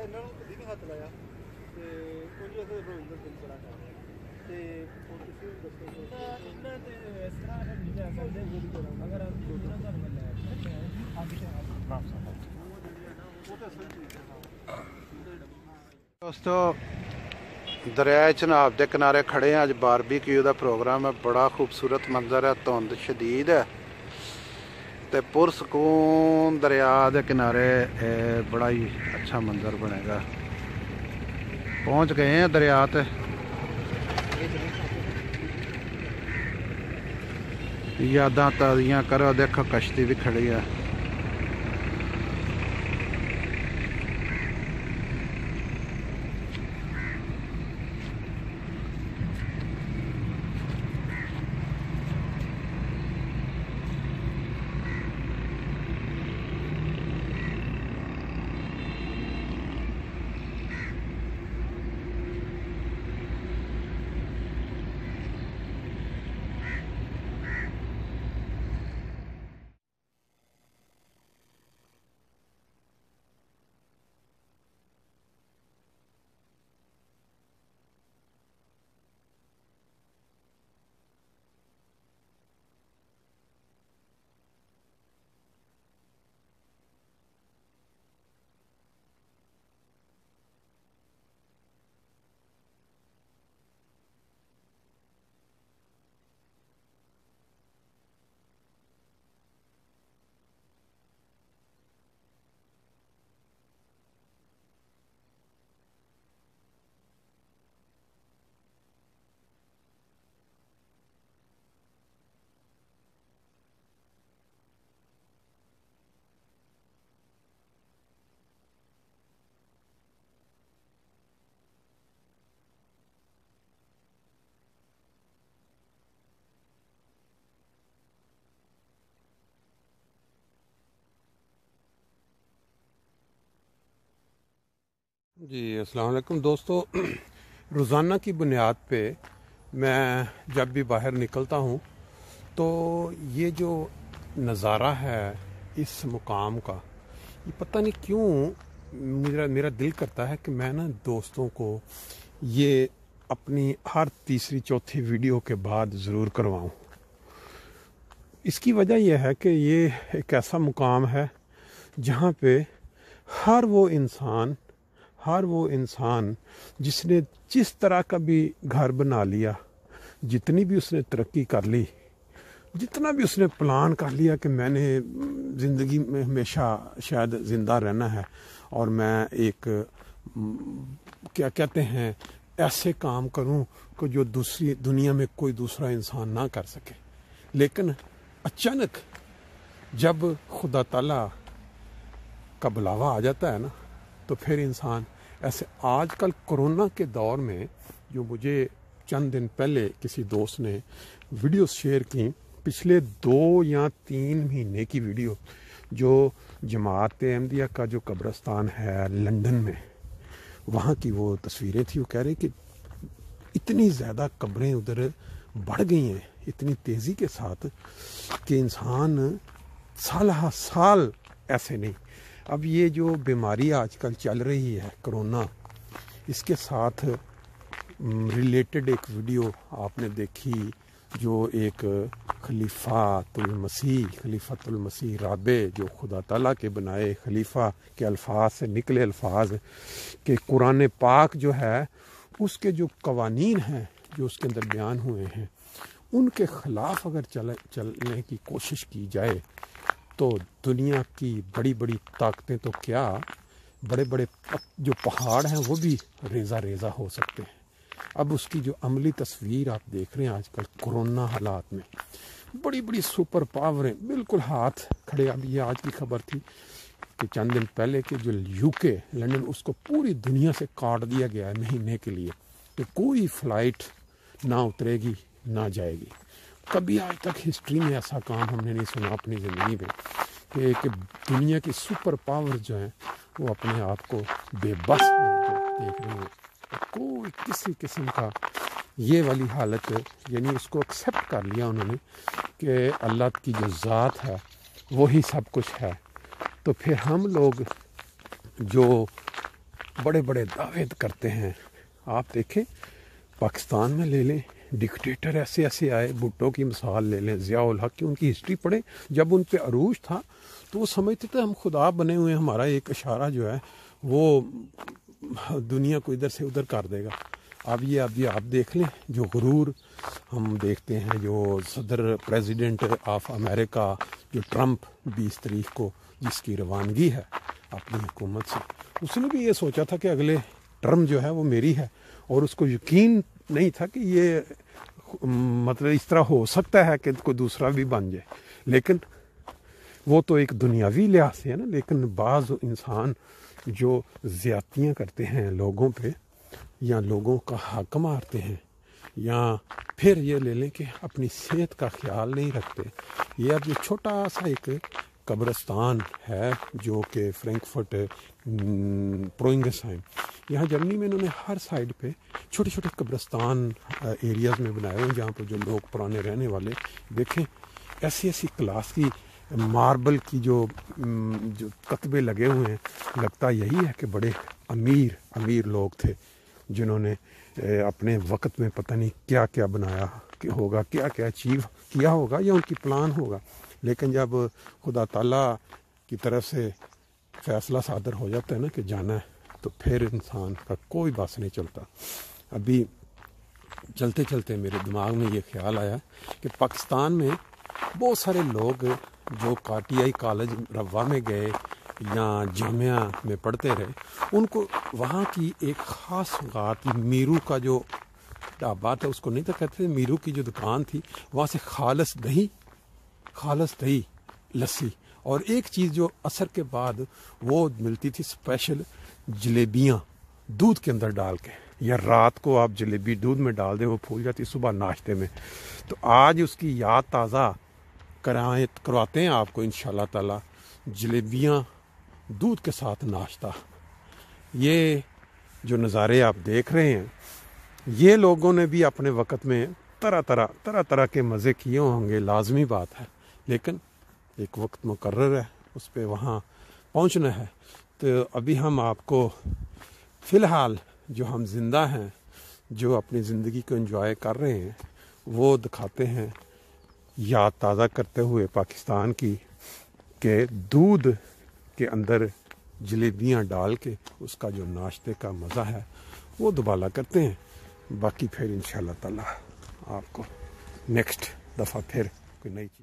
ਇਹਨਾਂ ਨੂੰ ਕਦੀ ਨਹੀਂ ਹੱਥ ਲਾਇਆ ਤੇ ਕੁਝ ਅਸਰ ਰੋਜ਼ ਦਿਨ ਬੜਾ ਕਰਦੇ ਆ। ਤੇ ਹੁਣ ਤੁਸੀਂ ਵੀ ਦੱਸੋ ਕਿ ਇਹਨਾਂ ਤੇ ਇਸ ਤਰ੍ਹਾਂ ਫਿਰ ਨਹੀਂ ਲੈ ਸਕਦੇ ਅਗਰ ਦੂਸਰਾ ਧਰਮ ਲੈ ਅੱਗੇ ਤੇ ਉਹ ਤਾਂ ਅਸਲ ਚੀਜ਼ ਹੈ ਦੋਸਤੋ ਦਰਿਆ ਚਨਾਬ ਦੇ ਕਿਨਾਰੇ ਖੜੇ ਹਾਂ ਅੱਜ ਬਾਰਬੀਕਿਊ ਦਾ ਪ੍ਰੋਗਰਾਮ ਹੈ ਬੜਾ ਖੂਬਸੂਰਤ ਮੰਜ਼ਰ ਹੈ ਧੁੰਦ ਸ਼ਦੀਦ ਹੈ ਤੇ ਪੁਰਸਕੂਨ ਦਰਿਆ ਦੇ ਕਿਨਾਰੇ ਇਹ ਬੜਾ ਹੀ ਅੱਛਾ ਮੰਜ਼ਰ ਬਣੇਗਾ। ਪਹੁੰਚ ਗਏ ਹਾਂ ਦਰਿਆ ਤੇ। ਯਾਦਾਂ ਤਾਜ਼ੀਆਂ ਕਰੋ, ਦੇਖੋ ਕਸ਼ਤੀ ਵੀ ਖੜੀ ਹੈ जी, अस्सलाम दोस्तों, रोज़ाना की बुनियाद पे मैं जब भी बाहर निकलता हूँ तो ये जो नज़ारा है इस मुकाम का, ये पता नहीं क्यों मेरा मेरा दिल करता है कि मैं ना दोस्तों को ये अपनी हर तीसरी, चौथी वीडियो के बाद ज़रूर करवाऊँ। इसकी वजह यह है कि ये एक ऐसा मुकाम है जहाँ पे हर वो इंसान हर वो इंसान जिसने जिस तरह का भी घर बना लिया, जितनी भी उसने तरक्की कर ली, जितना भी उसने प्लान कर लिया कि मैंने ज़िंदगी में हमेशा शायद ज़िंदा रहना है और मैं एक, क्या कहते हैं, ऐसे काम करूँ कि जो दूसरी, दुनिया में कोई दूसरा इंसान ना कर सके। लेकिन अचानक जब खुदा तला का बुलावा आ जाता है ना तो फिर इंसान, ऐसे आजकल कोरोना के दौर में जो मुझे चंद दिन पहले किसी दोस्त ने वीडियो शेयर की, पिछले दो या तीन महीने की वीडियो, जो जमात अहमदिया का जो कब्रस्तान है लंदन में, वहाँ की वो तस्वीरें थी, वो कह रहे कि इतनी ज़्यादा कब्रें उधर बढ़ गई हैं, इतनी तेज़ी के साथ कि इंसान साल हा साल ऐसे नहीं अब ये जो बीमारी आजकल चल रही है, कोरोना, इसके साथ रिलेटेड एक वीडियो आपने देखी, जो एक खलीफातुल मसीह खलीफातुल मसीह राबे, जो खुदा तला के बनाए खलीफा के अल्फाज से निकले अल्फाज के कुरान पाक जो है, उसके जो कवानीन हैं, जो उसके अंदर बयान हुए हैं, उनके ख़िलाफ़ अगर चल, चलने की कोशिश की जाए तो दुनिया की बड़ी बड़ी ताकतें तो क्या बड़े बड़े जो पहाड़ हैं, वो भी रेजा रेजा हो सकते हैं। अब उसकी जो अमली तस्वीर आप देख रहे हैं आजकल कोरोना हालात में बड़ी बड़ी सुपर पावरें, बिल्कुल हाथ खड़े। अब ये आज की खबर थी कि चंद दिन पहले के जो यूके, लंदन, उसको पूरी दुनिया से काट दिया गया है महीने के लिए कि कोई फ़्लाइट ना उतरेगी, ना जाएगी। कभी आज तक हिस्ट्री में ऐसा काम हमने नहीं सुना अपनी ज़िंदगी में कि, कि दुनिया की सुपर पावर जो है वो अपने आप को बेबस देख रही है। कोई किसी किस्म का ये वाली हालत यानी उसको एक्सेप्ट कर लिया उन्होंने कि अल्लाह की जो ज़ात है वही सब कुछ है। तो फिर हम लोग जो बड़े बड़े दावे करते हैं आप देखें पाकिस्तान में ले लें डिक्टेटर ऐसे ऐसे आए, भुट्टो की मिसाल ले लें ज़ियाउल हक की, उनकी हिस्ट्री पढ़े। जब उन पर अरूज था तो वो समझते थे हम खुदा बने हुए हमारा एक इशारा जो है, वो दुनिया को इधर से उधर कर देगा। अब ये अब ये आप देख लें, जो गुरूर हम देखते हैं, जो सदर प्रेसिडेंट ऑफ़ अमेरिका, जो ट्रंप 20 तारीख को जिसकी रवानगी है अपनी हुकूमत से, उसने भी ये सोचा था कि अगले टर्म जो है वो मेरी है, और उसको यकीन नहीं था कि ये मतलब इस तरह हो सकता है कि कोई दूसरा भी बन जाए। लेकिन वो तो एक दुनियावी लिहाज से है ना, लेकिन बाज़ इंसान जो ज़्यादतियाँ करते हैं लोगों पे, या लोगों का हक मारते हैं, या फिर ये ले लें कि अपनी सेहत का ख्याल नहीं रखते, ये अब ये छोटा सा एक कब्रस्तान है जो कि फ्रैंकफर्ट प्रोइंगसाइन यहाँ जर्मनी में इन्होंने हर साइड पे छोटे छोटे कब्रस्तान एरियाज़ में बनाए हुए जहाँ पर जो लोग पुराने रहने वाले, देखें ऐसी ऐसी क्लास की मार्बल की जो जो कतबे लगे हुए हैं, लगता यही है कि बड़े अमीर अमीर लोग थे, जिन्होंने अपने वक्त में पता नहीं क्या क्या बनाया होगा क्या क्या अचीव किया होगा, या उनकी प्लान होगा। लेकिन जब खुदा ताला की तरफ़ से फैसला सादर हो जाता है ना कि जाना है तो फिर इंसान का कोई बस नहीं चलता। अभी चलते चलते मेरे दिमाग में ये ख्याल आया कि पाकिस्तान में बहुत सारे लोग जो काटियाई कॉलेज रवा में गए या जामिया में पढ़ते रहे, उनको वहाँ की एक ख़ास बात, मीरू का जो ढाबा था, उसको नहीं तो कहते थे, मीरू की जो दुकान थी, वहाँ से खालस दही खालस दही, लस्सी और एक चीज़ जो असर के बाद वो मिलती थी स्पेशल जलेबियाँ दूध के अंदर डाल के। या रात को आप जलेबी दूध में डाल दें, वो फूल जाती सुबह नाश्ते में। तो आज उसकी याद ताज़ा कराए, करवाते हैं आपको इन ताला, जलेबियाँ दूध के साथ नाश्ता। ये जो नज़ारे आप देख रहे हैं, ये लोगों ने भी अपने वक़्त में तरह तरह तरह तरह के मज़े किए होंगे, लाजमी बात है। लेकिन एक वक्त मुकर्र है, उस पर वहाँ पहुँचना है। तो अभी हम आपको फ़िलहाल जो हम ज़िंदा हैं, जो अपनी ज़िंदगी को एंजॉय कर रहे हैं, वो दिखाते हैं, याद ताज़ा करते हुए पाकिस्तान की, के दूध के अंदर जलेबियाँ डाल के उसका जो नाश्ते का मज़ा है, वो दुबाला करते हैं। बाकी फिर इन ताला आपको नेक्स्ट दफ़ा फिर कोई नई चीज़